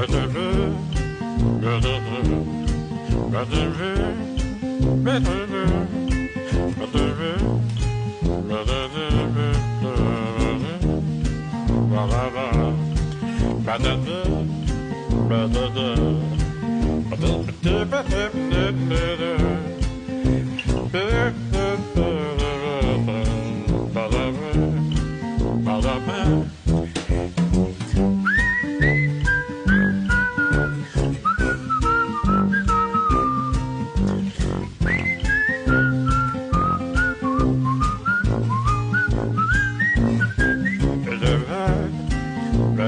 Ba-da-da, ba-da-da, ba-da-da, ba-da-da, ba-da-da,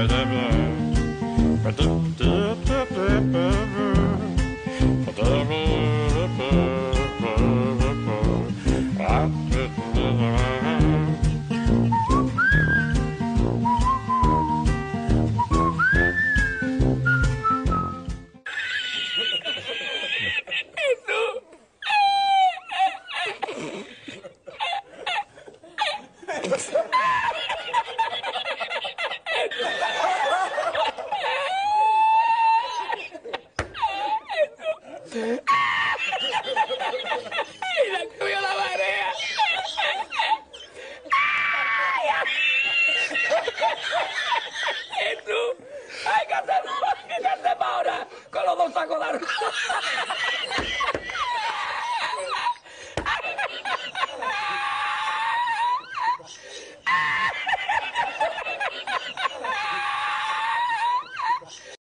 blah, blah, blah. ¡Y la subió la marea! ¡Ay, tú! ¡Ay, qué hacemos! ¿Qué ahora? Con los dos sacos de arroz.